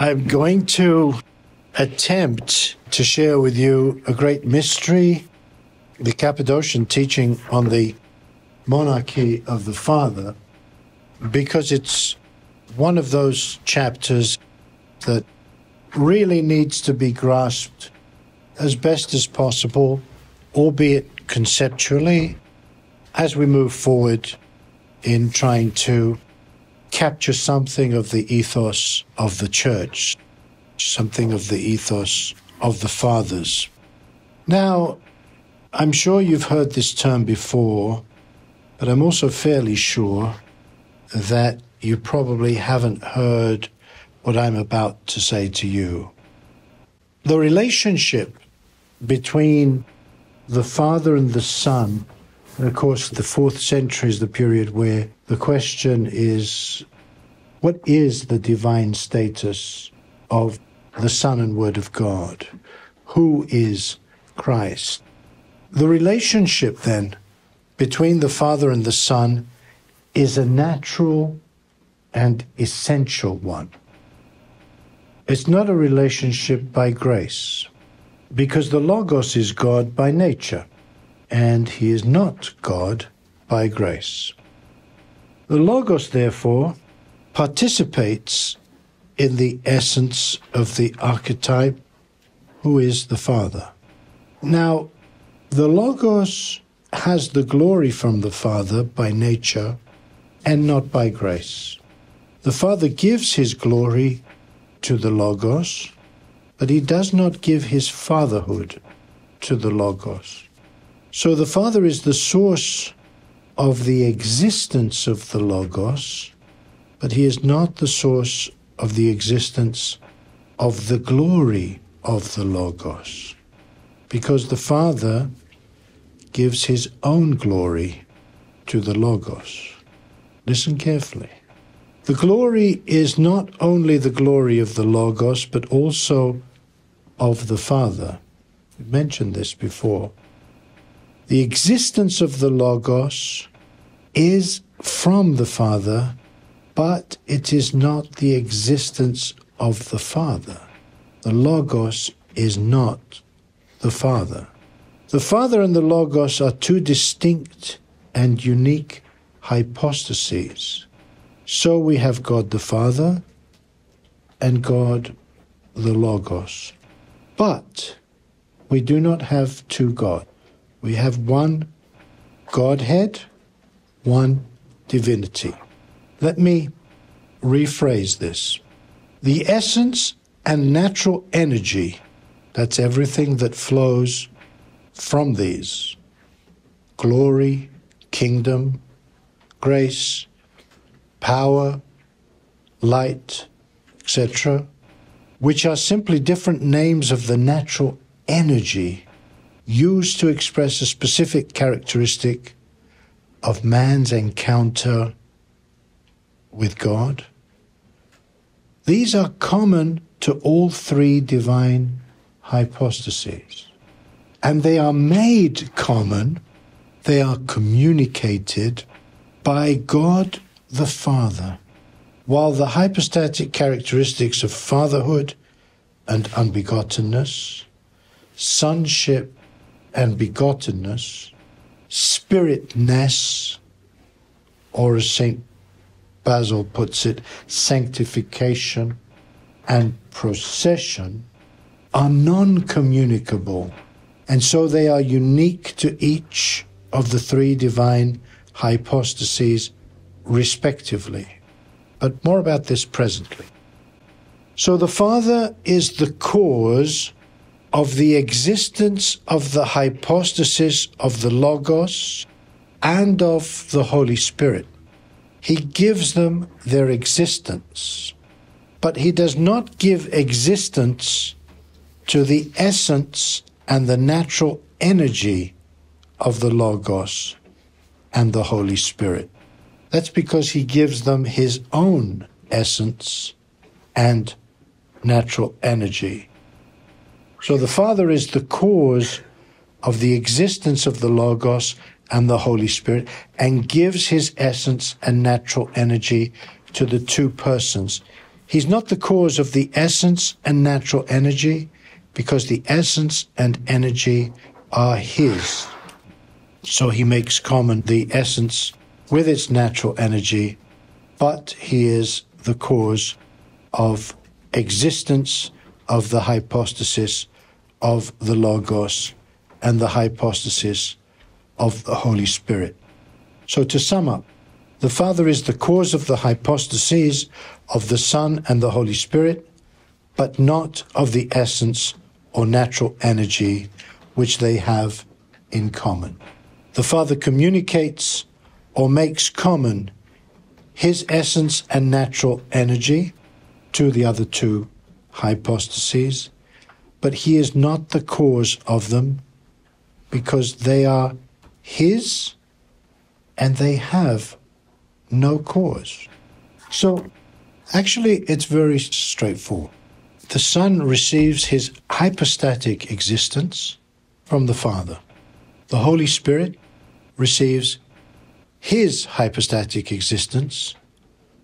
I'm going to attempt to share with you a great mystery, the Cappadocian teaching on the monarchy of the Father, because it's one of those chapters that really needs to be grasped as best as possible, albeit conceptually, as we move forward in trying to capture something of the ethos of the church, something of the ethos of the fathers. Now, I'm sure you've heard this term before, but I'm also fairly sure that you probably haven't heard what I'm about to say to you. The relationship between the Father and the Son, and of course, the fourth century is the period where the question is what is the divine status of the Son and Word of God? Who is Christ? The relationship then between the Father and the Son is a natural and essential one. It's not a relationship by grace, because the Logos is God by nature, and he is not God by grace. The Logos, therefore, participates in the essence of the archetype, who is the Father. Now, the Logos has the glory from the Father by nature and not by grace. The Father gives his glory to the Logos, but he does not give his fatherhood to the Logos. So the Father is the source of the existence of the Logos, but he is not the source of the existence of the glory of the Logos, because the Father gives his own glory to the Logos. Listen carefully. The glory is not only the glory of the Logos, but also of the Father. We mentioned this before. The existence of the Logos is from the Father, but it is not the existence of the Father. The Logos is not the Father. The Father and the Logos are two distinct and unique hypostases. So we have God the Father and God the Logos. But we do not have two gods. We have one Godhead, one divinity. Let me rephrase this. The essence and natural energy, that's everything that flows from these glory, kingdom, grace, power, light, etc., which are simply different names of the natural energy used to express a specific characteristic of man's encounter with God. These are common to all three divine hypostases. And they are made common, they are communicated by God the Father. While the hypostatic characteristics of fatherhood and unbegottenness, sonship and begottenness, spiritness, or as St. Basil puts it, sanctification and procession, are non communicable, and so they are unique to each of the three divine hypostases respectively. But more about this presently. So the Father is the cause of the existence of the hypostasis of the Logos and of the Holy Spirit. He gives them their existence, but he does not give existence to the essence and the natural energy of the Logos and the Holy Spirit. That's because he gives them his own essence and natural energy. So the Father is the cause of the existence of the Logos and the Holy Spirit and gives his essence and natural energy to the two persons. He's not the cause of the essence and natural energy because the essence and energy are His. So He makes common the essence with its natural energy, but He is the cause of existence of the hypostasis of the Logos and the hypostasis of the Holy Spirit. So to sum up, the Father is the cause of the hypostases of the Son and the Holy Spirit, but not of the essence or natural energy which they have in common. The Father communicates or makes common his essence and natural energy to the other two hypostases, but he is not the cause of them because they are his and they have no cause. So, actually, it's very straightforward. The Son receives his hypostatic existence from the Father. The Holy Spirit receives his hypostatic existence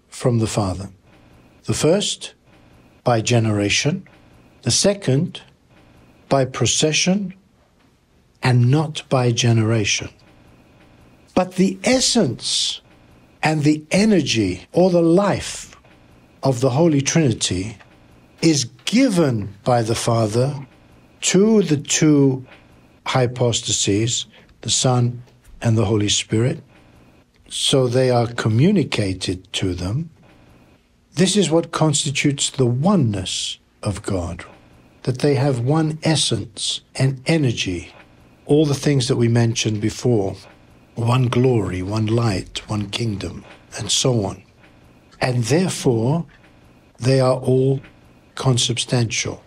from the Father. The first, by generation, the second, by procession, and not by generation. But the essence and the energy or the life of the Holy Trinity is given by the Father to the two hypostases, the Son and the Holy Spirit. So they are communicated to them. This is what constitutes the oneness of God, that they have one essence and energy, all the things that we mentioned before one glory, one light, one kingdom, and so on. And therefore, they are all consubstantial.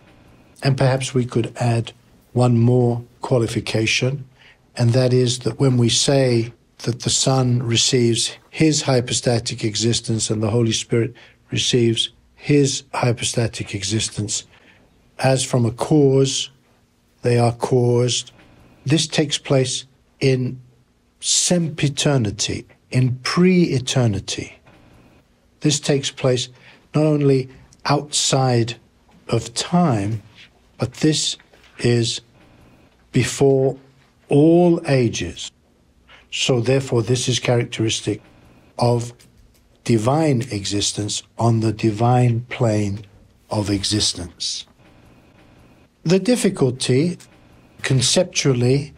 And perhaps we could add one more qualification, and that is that when we say that the Son receives his hypostatic existence and the Holy Spirit receives his hypostatic existence as from a cause, they are caused. This takes place in sempiternity, in pre eternity. This takes place not only outside of time, but this is before all ages. So, therefore, this is characteristic of divine existence on the divine plane of existence. The difficulty, conceptually,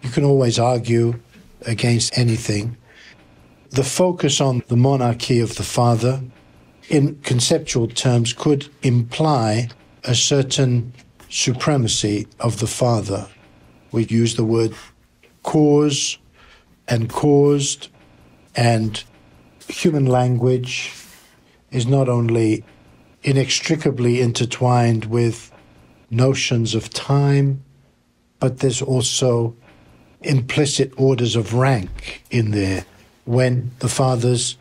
you can always argue against anything. The focus on the monarchy of the father, in conceptual terms, could imply a certain supremacy of the father. We use the word cause and caused, and human language is not only inextricably intertwined with notions of time, but there's also implicit orders of rank in there when the fathers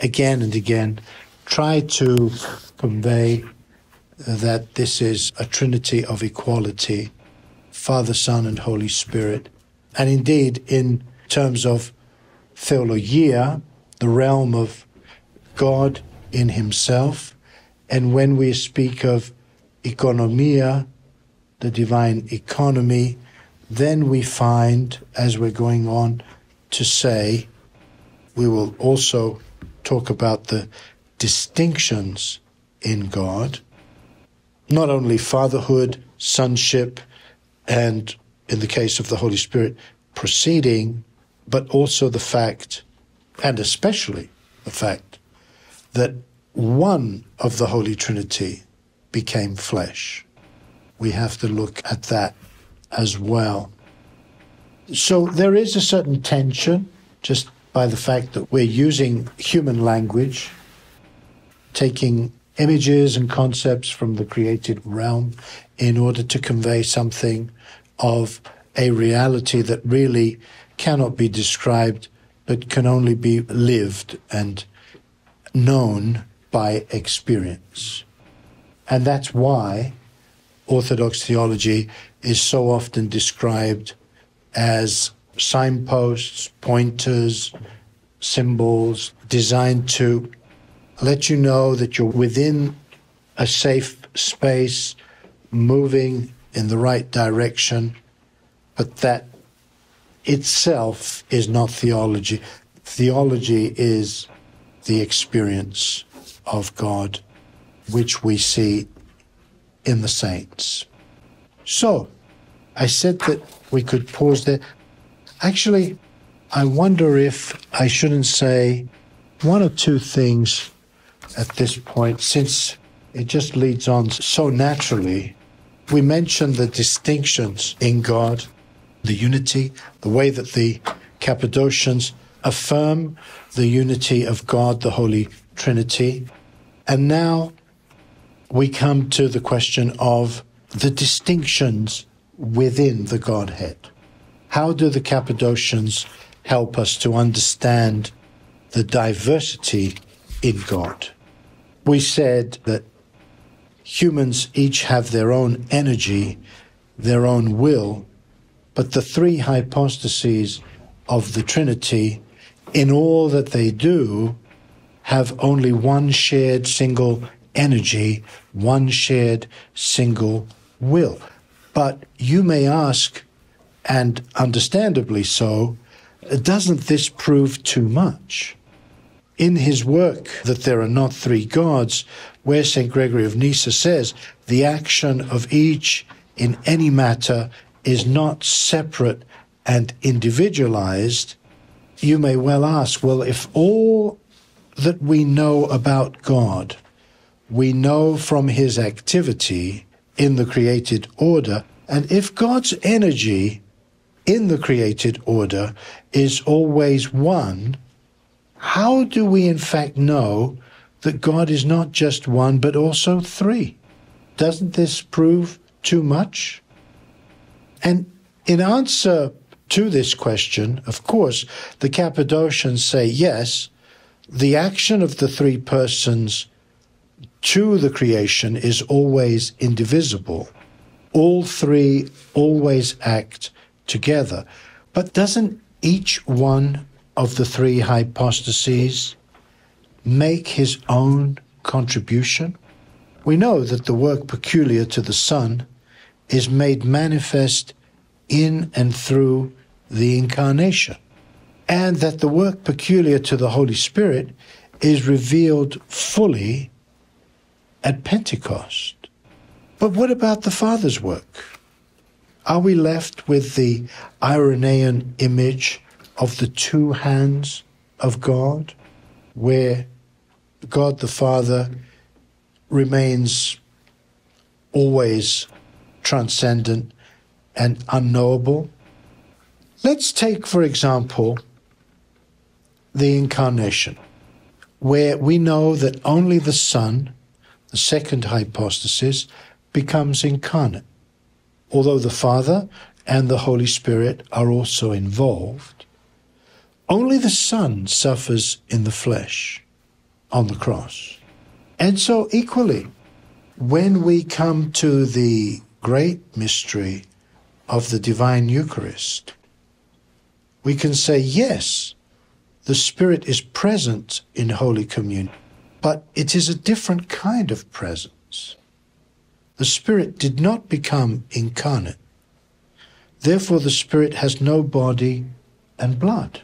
again and again try to convey that this is a trinity of equality Father, Son, and Holy Spirit. And indeed, in terms of theologia, the realm of God in Himself, and when we speak of economia, the divine economy, then we find, as we're going on to say, we will also talk about the distinctions in God, not only fatherhood, sonship, and in the case of the Holy Spirit, proceeding, but also the fact, and especially the fact, that one of the Holy Trinity became flesh. We have to look at that as well. So there is a certain tension just by the fact that we're using human language, taking images and concepts from the created realm in order to convey something of a reality that really cannot be described but can only be lived and known by experience. And that's why Orthodox theology is so often described as signposts, pointers, symbols designed to let you know that you're within a safe space, moving in the right direction, but that itself is not theology. Theology is the experience of God, which we see in the saints. So, I said that we could pause there. Actually, I wonder if I shouldn't say one or two things at this point, since it just leads on so naturally. We mentioned the distinctions in God, the unity, the way that the Cappadocians affirm the unity of God, the Holy Trinity. And now we come to the question of the distinctions within the Godhead. How do the Cappadocians help us to understand the diversity in God? We said that humans each have their own energy, their own will, but the three hypostases of the Trinity, in all that they do, have only one shared single energy, one shared single will. But you may ask, and understandably so, doesn't this prove too much? In his work, That There Are Not Three Gods, where St. Gregory of Nyssa says, the action of each in any matter is not separate and individualized, you may well ask, well, if all that we know about God, we know from his activity in the created order, and if God's energy in the created order is always one, how do we in fact know that God is not just one but also three? Doesn't this prove too much? And in answer to this question, of course, the Cappadocians say yes, the action of the three persons to the creation is always indivisible. All three always act together. But doesn't each one of the three hypostases make his own contribution? We know that the work peculiar to the Son is made manifest in and through the Incarnation, and that the work peculiar to the Holy Spirit is revealed fully at Pentecost. But what about the Father's work? Are we left with the Irenaean image of the two hands of God, where God the Father remains always transcendent and unknowable? Let's take, for example, the incarnation, where we know that only the Son, the second hypostasis, becomes incarnate. Although the Father and the Holy Spirit are also involved, only the Son suffers in the flesh on the cross. And so, equally, when we come to the great mystery of the divine Eucharist, we can say, yes, the Spirit is present in Holy Communion, but it is a different kind of presence. The Spirit did not become incarnate. Therefore, the Spirit has no body and blood.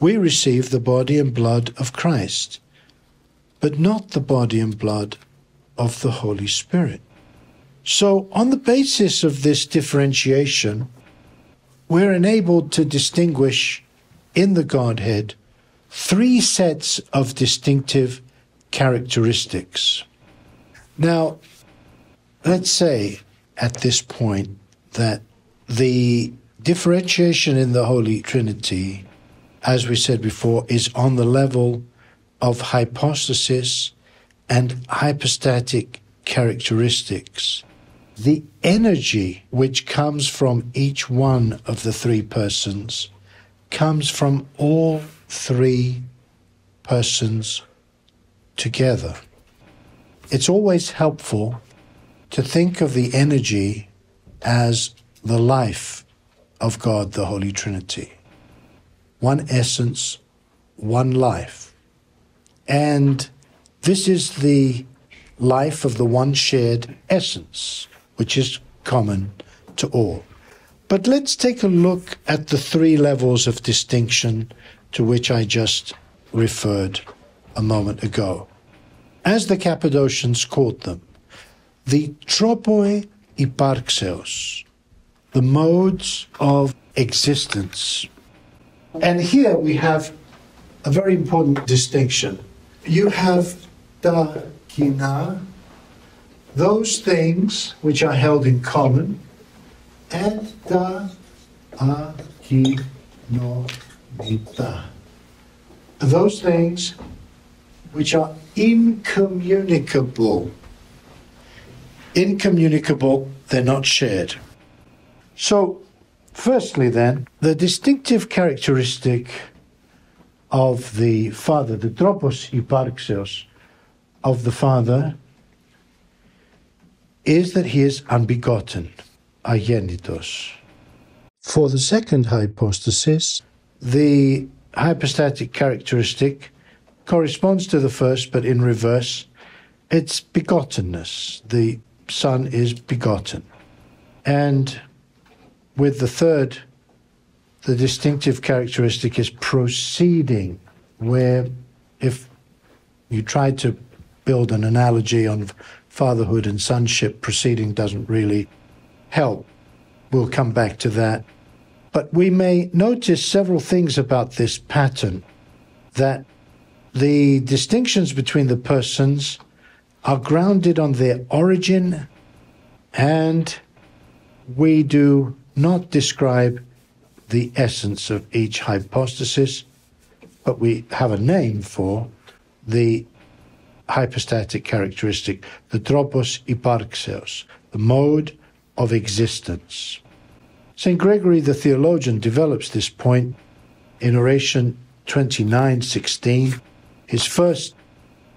We receive the body and blood of Christ, but not the body and blood of the Holy Spirit. So, on the basis of this differentiation, we're enabled to distinguish in the Godhead three sets of distinctive characteristics. Now, let's say at this point that the differentiation in the Holy Trinity, as we said before, is on the level of hypostasis and hypostatic characteristics the energy which comes from each one of the three persons comes from all three persons together. It's always helpful to think of the energy as the life of God, the Holy Trinity. One essence, one life. And this is the life of the one shared essence, which is common to all. But let's take a look at the three levels of distinction to which I just referred a moment ago. As the Cappadocians called them, the tropoi hyparxeos, the modes of existence. And here we have a very important distinction. You have da kina, those things which are held in common, and da those things which are incommunicable. Incommunicable, they're not shared. So, firstly, then, the distinctive characteristic of the Father, the tropos hyparxeos of the Father, is that he is unbegotten, agenitos. For the second hypostasis, the hypostatic characteristic corresponds to the first, but in reverse. It's begottenness. The Son is begotten. And with the third, the distinctive characteristic is proceeding, where if you try to build an analogy on fatherhood and sonship, proceeding doesn't really help. We'll come back to that. But we may notice several things about this pattern that the distinctions between the persons are grounded on their origin, and we do not describe the essence of each hypostasis, but we have a name for the hypostatic characteristic, the tropos hyparxeos, the mode of existence. St. Gregory the theologian develops this point in Oration 29:16 his first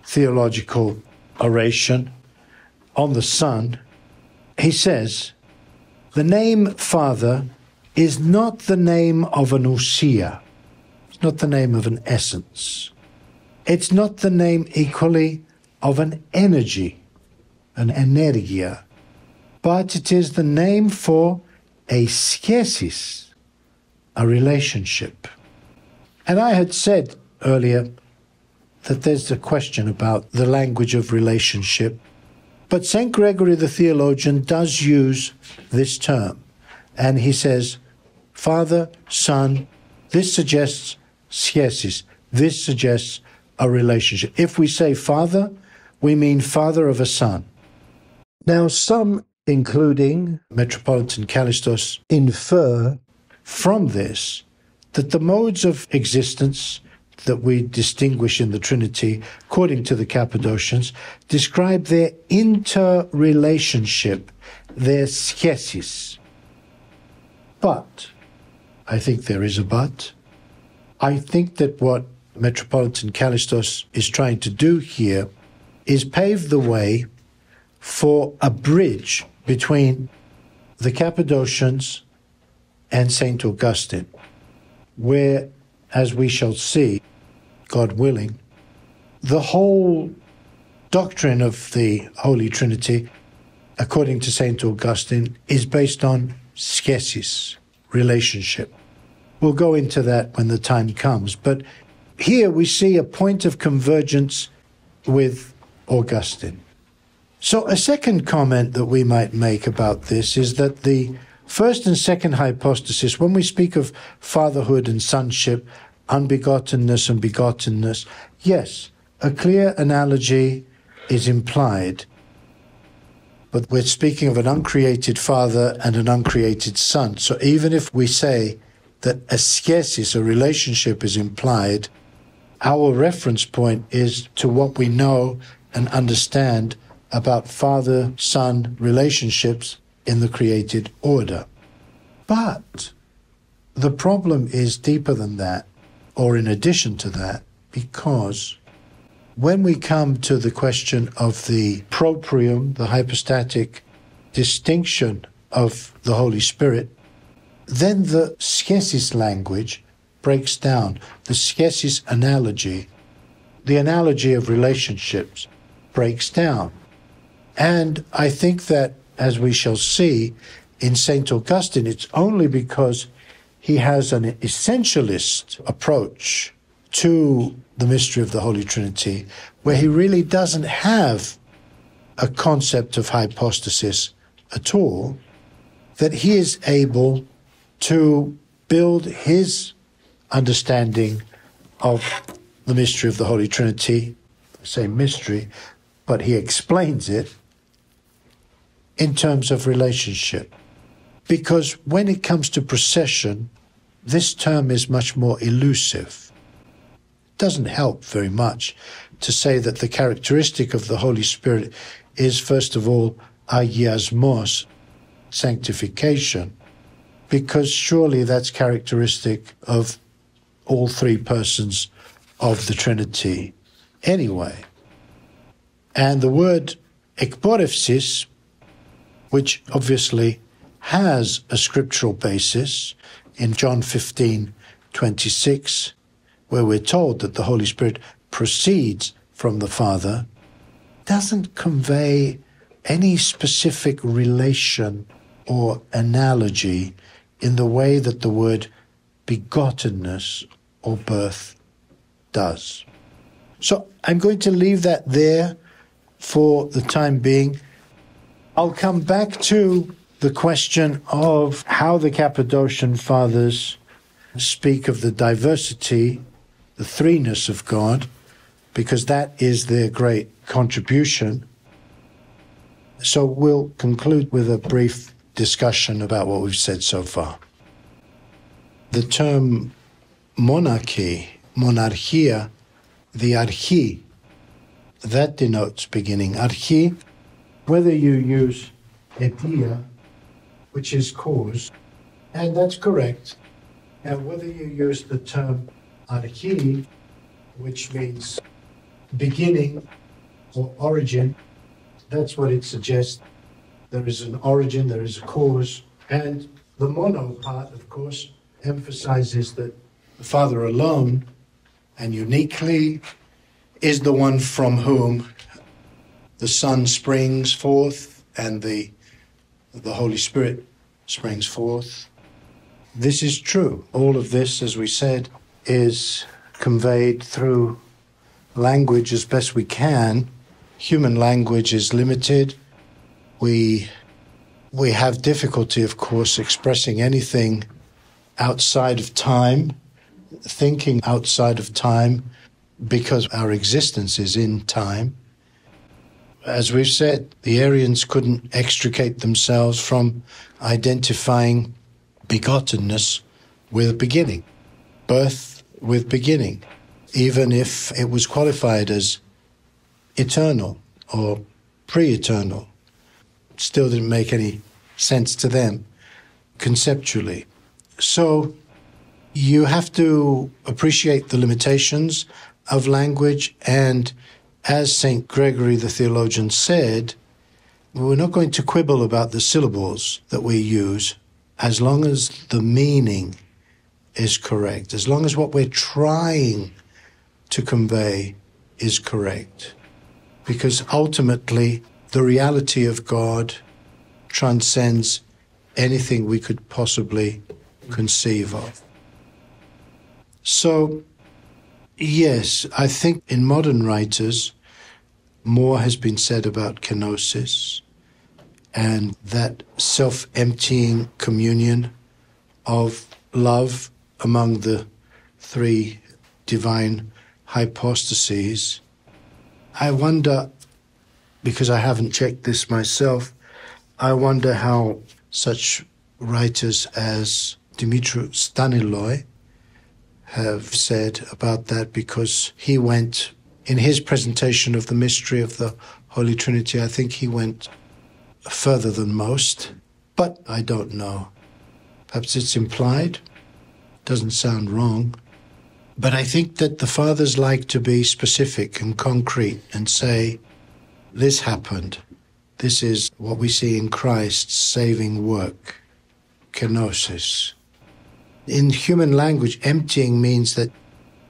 theological oration on the Son, he says, The name Father is not the name of an usia. it's not the name of an essence. It's not the name equally of an energy, an energia, but it is the name for a schesis, a relationship. And I had said earlier that there's a question about the language of relationship. But St. Gregory the theologian does use this term. And he says, Father, Son, this suggests schesis. This suggests a relationship. If we say Father, we mean Father of a Son. Now, some, including Metropolitan Kallistos, infer from this that the modes of existence that we distinguish in the Trinity, according to the Cappadocians, describe their interrelationship, their schesis. But, I think there is a but, I think that what Metropolitan Kallistos is trying to do here is pave the way for a bridge between the Cappadocians and St. Augustine, where, as we shall see, God willing, the whole doctrine of the Holy Trinity, according to St. Augustine, is based on schesis, relationship. We'll go into that when the time comes. But here we see a point of convergence with Augustine. So, a second comment that we might make about this is that the first and second hypostasis, when we speak of fatherhood and sonship, unbegottenness and begottenness, yes, a clear analogy is implied. But we're speaking of an uncreated father and an uncreated son. So even if we say that a schesis, a relationship, is implied, our reference point is to what we know and understand about father son relationships in the created order. But the problem is deeper than that or in addition to that, because when we come to the question of the proprium, the hypostatic distinction of the Holy Spirit, then the schesis language breaks down. The schesis analogy, the analogy of relationships, breaks down. And I think that, as we shall see in St. Augustine, it's only because he has an essentialist approach to the mystery of the Holy Trinity, where he really doesn't have a concept of hypostasis at all, that he is able to build his understanding of the mystery of the Holy Trinity, same mystery, but he explains it in terms of relationship. Because when it comes to procession, this term is much more elusive. It doesn't help very much to say that the characteristic of the Holy Spirit is, first of all, agiasmos, sanctification, because surely that's characteristic of all three persons of the Trinity anyway. And the word ekporeusis, which obviously has a scriptural basis in John 15 26, where we're told that the Holy Spirit proceeds from the Father, doesn't convey any specific relation or analogy in the way that the word begottenness or birth does. So I'm going to leave that there for the time being. I'll come back to the question of how the Cappadocian Fathers speak of the diversity, the threeness of God, because that is their great contribution. So we'll conclude with a brief discussion about what we've said so far. The term monarchy, monarchia, the archi, that denotes beginning. Archi, whether you use atia, which is cause, and that's correct, and whether you use the term archi, which means beginning or origin, that's what it suggests. There is an origin, there is a cause, and the mono part, of course, emphasizes that the Father alone and uniquely is the one from whom the Son springs forth and the, the Holy Spirit springs forth. This is true. All of this, as we said, is conveyed through language as best we can. Human language is limited. We, we have difficulty, of course, expressing anything outside of time thinking outside of time because our existence is in time. As we've said, the Arians couldn't extricate themselves from identifying begottenness with beginning, birth with beginning, even if it was qualified as eternal or pre eternal. Still didn't make any sense to them conceptually. So you have to appreciate the limitations of language. And as St. Gregory the theologian said, we're not going to quibble about the syllables that we use as long as the meaning is correct, as long as what we're trying to convey is correct. Because ultimately, the reality of God transcends anything we could possibly conceive of. So, yes, I think in modern writers, more has been said about kenosis and that self emptying communion of love among the three divine hypostases. I wonder, because I haven't checked this myself, I wonder how such writers as Dimitri Staniloae have said about that because he went in his presentation of the mystery of the Holy Trinity. I think he went further than most, but I don't know. Perhaps it's implied. Doesn't sound wrong. But I think that the fathers like to be specific and concrete and say, this happened. This is what we see in Christ's saving work, kenosis. In human language, emptying means that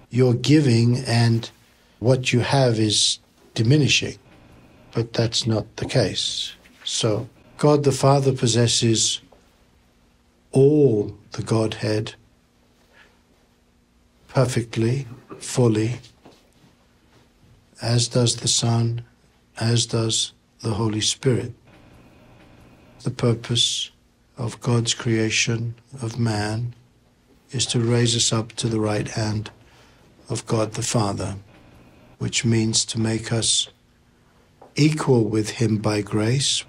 you're giving and what you have is diminishing. but that's not the case. So, God the Father possesses all the Godhead perfectly, fully, as does the Son, as does the Holy Spirit. The purpose of God's creation of man is to raise us up to the right hand of God the Father, which means to make us equal with Him by grace,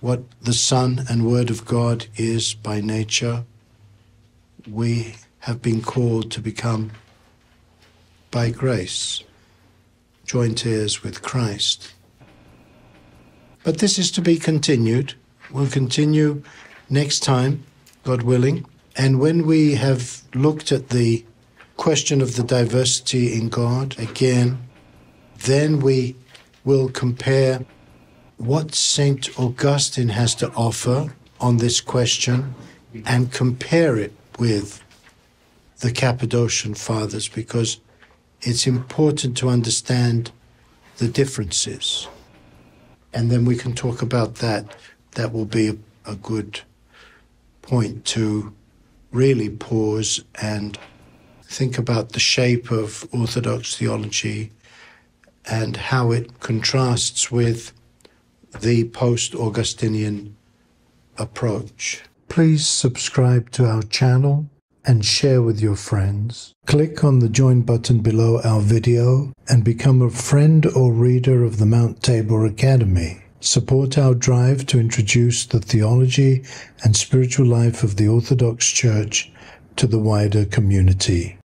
what the Son and Word of God is by nature, we have been called to become by grace, joint heirs with Christ. But this is to be continued. We'll continue next time, God willing. And when we have looked at the question of the diversity in God again, then we will compare what St. Augustine has to offer on this question and compare it with the Cappadocian Fathers because it's important to understand the differences. And then we can talk about that. That will be a, a good point to really pause and think about the shape of Orthodox theology and how it contrasts with the post Augustinian approach. Please subscribe to our channel and share with your friends. Click on the join button below our video and become a friend or reader of the Mount Thabor Academy. Support our drive to introduce the theology and spiritual life of the Orthodox Church to the wider community.